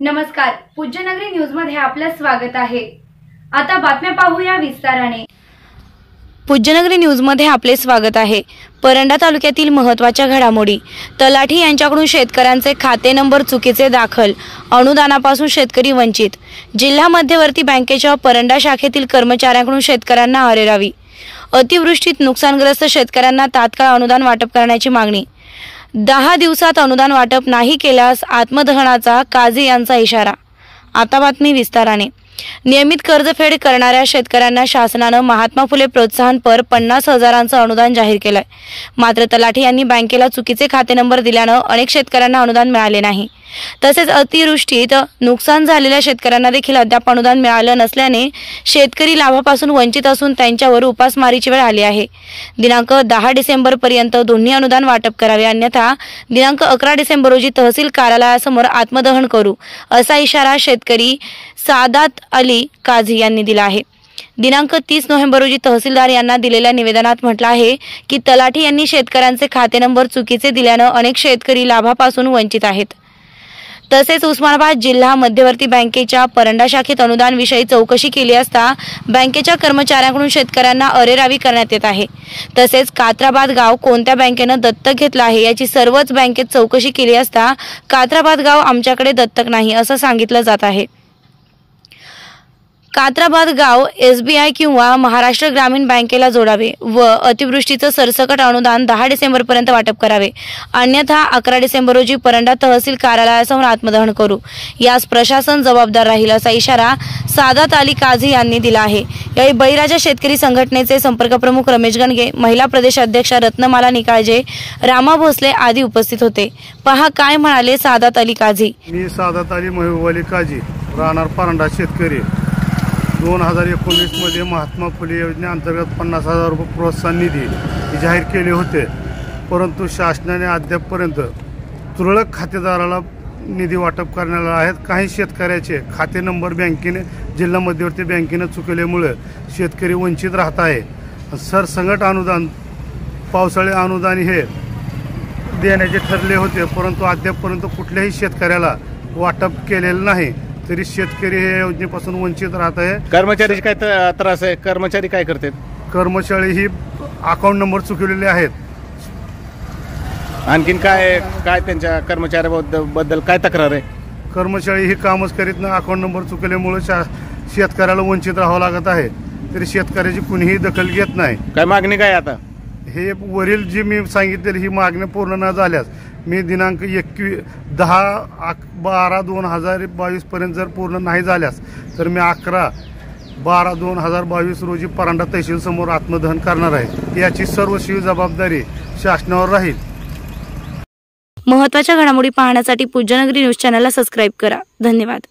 नमस्कार पूज्यनगरी न्यूजमध्ये आपलं स्वागत आहे. आता बातम्या पाहूया विस्ताराने. पूज्यनगरी न्यूजमध्ये आपले स्वागत आहे. परंडा तालुक्यातील महत्त्वाच्या घडामोडी. तलाठी यांच्याकडून शेतकऱ्यांचे खाते नंबर चुकीचे दाखल. अनुदानापासून शेतकरी वंचित. जिल्हा मध्यवर्ती बँकेच्या परंडा शाखेतील कर्मचाऱ्यांकडून शेतकऱ्यांना अरेरावी. अतिवृष्टीत नुकसानग्रस्त शेतकऱ्यांना तात्काळ अनुदान वाटप करण्याची मागणी. दहा दिवसात अनुदान वाटप नाही केल्यास आत्मदहनाचा काझी यांचा इशारा. आता बातमी विस्ताराने. नियमित कर्जफेड करणाऱ्या शेतकऱ्यांना शासनानं महात्मा फुले प्रोत्साहनपर पन्नास हजारांचं अनुदान जाहीर केलंय. मात्र तलाठी यांनी बँकेला चुकीचे खाते नंबर दिल्यानं अनेक शेतकऱ्यांना अनुदान मिळाले नाही. तसेच अतिवृष्टीत नुकसान झालेल्या शेतकऱ्यांना देखील अद्याप अनुदान मिळालं नसल्याने शेतकरी लाभापासून वंचित असून त्यांच्यावर उपासमारीची वेळ आली आहे. दिनांक दहा डिसेंबरपर्यंत दोन्ही अनुदान वाटप करावे अन्यथा दिनांक अकरा डिसेंबर रोजी तहसील कार्यालयासमोर आत्मदहन करू असा इशारा शेतकरी सादात अली काझी यांनी दिला आहे. दिनांक तीस नोव्हेंबर रोजी तहसीलदार यांना दिलेल्या निवेदनात म्हटलं आहे की तलाठी यांनी शेतकऱ्यांचे खाते नंबर चुकीचे दिल्यानं अनेक शेतकरी लाभापासून वंचित आहेत. तसेच उस्मानाबाद जिल्हा मध्यवर्ती बँकेच्या परंडा शाखेत अनुदान विषयी चौकशी केली असता बँकेच्या कर्मचाऱ्यांकडून शेतकऱ्यांना अरेरावी करण्यात येत आहे. तसेच कात्राबाद गाव कोणत्या बँकेनं दत्तक घेतलं आहे याची सर्वच बँकेत चौकशी केली असता कात्राबाद गाव आमच्याकडे दत्तक नाही असं सांगितलं जात आहे. कात्राबाद गाव एसबीआय किंवा महाराष्ट्र ग्रामीण बँकेला जोडावे व अतिवृष्टीचं सरसकट अनुदान दहा डिसेंबर पर्यंत वाटप करावे. अन्यथा अकरा डिसेंबर रोजी परंडा तहसील कार्यालयासमोर आत्मदहन करू. यास प्रशासन जबाबदार राहील असा इशारा सादात अली काझी यांनी दिला आहे. यावेळी बळीराजा शेतकरी संघटनेचे संपर्क प्रमुख रमेश गणगे महिला प्रदेश अध्यक्षा रत्नमाला निकाळजे रामा भोसले आदी उपस्थित होते. पहा काय म्हणाले सादात अली काझी. मी सादात अली महबूब अली राहणार परंडा शेतकरी. दोन हजार एकोणीसमध्ये महात्मा फुले योजनेअंतर्गत पन्नास हजार रुपये प्रोत्साहन निधी जाहीर केले होते. परंतु शासनाने अद्यापपर्यंत तुरळक खातेदाराला निधी वाटप करण्याला आहेत. काही शेतकऱ्याचे खाते नंबर बँकेने जिल्हा मध्यवर्ती बँकेने चुकल्यामुळं शेतकरी वंचित राहत आहे. सरसंगट अनुदान पावसाळी अनुदान हे देण्याचे ठरले होते परंतु अद्यापपर्यंत कुठल्याही शेतकऱ्याला वाटप केलेलं नाही. तरी शेतकरी हे योजनेपासून वंचित राहत आहे. कर्मचारीचे काय त- त्रास आहे? कर्मचारी काय करतात? कर्मचारी ही अकाउंट नंबर चुकवलेले आहेत. आणखीन काय काय त्यांच्या कर्मचाऱ्याबद्दल बद्दल काय तक्रार आहे? कर्मचारी ही कामच करीत ना अकाउंट नंबर चुकवल्यामुळे शा शेतकऱ्याला वंचित राहावं लागत आहे. तरी शेतकऱ्याची कुणीही दखल घेत नाही. काय मागणी काय आता? हे वरील जी मी सांगितलेली ही मागणी पूर्ण न झाल्यास मी दिनांक एकवी दहा अक बारा दोन हजार बावीसपर्यंत जर पूर्ण नाही झाल्यास तर मी अकरा बारा दोन हजार बावीस रोजी परांडा तहसीलसमोर आत्मदहन करणार आहे. याची सर्वस्वी जबाबदारी शासनावर राहील. महत्त्वाच्या घडामोडी पाहण्यासाठी पूज्यनगरी न्यूज चॅनलला सबस्क्राईब करा. धन्यवाद.